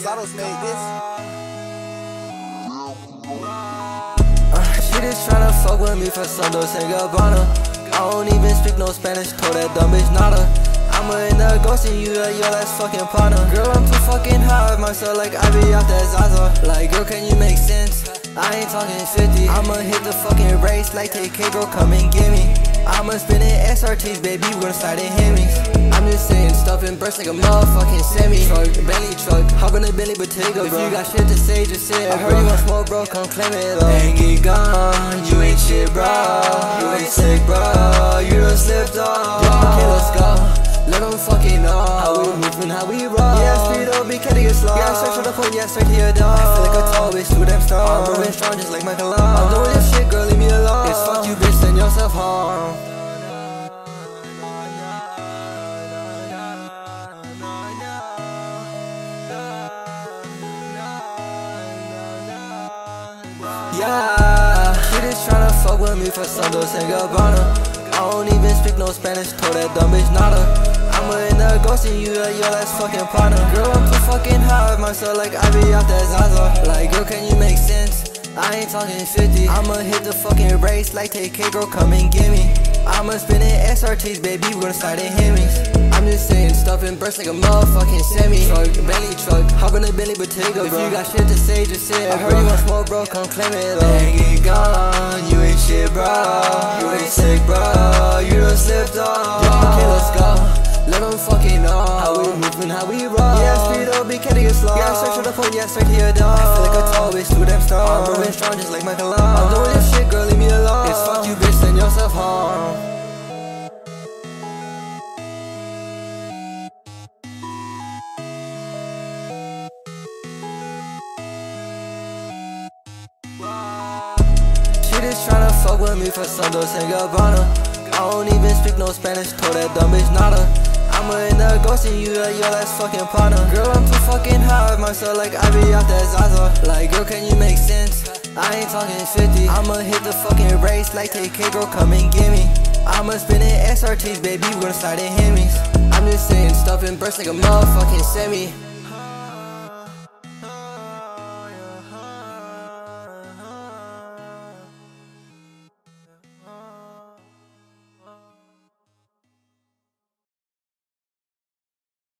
Sados made this. Uh, she just tryna fuck with me for some and Gabbana. I don't even speak no Spanish, told that dumb bitch nada. I'ma end up ghosting you, at your last fucking partner. Girl, I'm too fucking high with myself, like I be out that Zaza. Like, girl, can you make sense? I ain't talking 50. I'ma hit the fucking race, like take K, girl, come and get me. I'ma spin in SRTs, baby, we're gonna start in Hemis. I'm just saying stuff and burst like a motherfucking semi. Truck, Bentley truck, the Bentley Bottega, If you got shit to say, just say it. I heard you want smoke, bro, come claim it. Ain't get gone, you ain't shit, bro. You ain't sick, bro. You done slipped off. Okay, let's go. Let them fucking know how we moving, how we roll. Yeah, speed up, be catty get slow. Yeah, straight to the point, yeah, straight to your door. I feel like a tall bitch, too damn strong. I'm moving strong, just like Michael Long. I'm doing this shit, girl, leave me alone. Yeah, she just tryna fuck with me for Dolce and Gabbana. I don't even speak no Spanish, told that dumb bitch nada. I'ma end up ghosting you, uh, your last fucking partner. Girl, I'm too fucking high with myself, like I be out that Zaza. Like, girl, can you make sense? I ain't talking 50. I'ma hit the fucking race, like take K, girl, come and get me. I'ma spin in SRTs, baby, we gonna start in Hemis. I'm just saying stuff and burst like a motherfucking semi. Truck, Bentley truck, hop in the Bentley Bottega, If you got shit to say, just say it. I heard you want smoke, bro, come claim it, up. Ain't get gone, you ain't shit, bro. You ain't sick, bro. You done slipped off. Okay, let's go. Let them fucking know how we moving, how we roll. Yeah, speed up, be catty get slow. Yeah, straight to the point, yeah, straight to your door. I feel like a tall bitch, too damn strong. I'm moving strong, just like Michael. I'm doing fuck with me for Dolce and Gabbana. I don't even speak no Spanish, told that dumb bitch nada. I'ma end up ghosting you, uh, your last fucking partner. Girl, I'm too fucking high myself, like I be out that Zaza. Like, girl, can you make sense? I ain't talking 50. I'ma hit the fucking race, like take K, girl, come and get me. I'ma spin in SRTs, baby, we're gonna start in Hemis. I'm just saying stuff and burst like a motherfucking semi.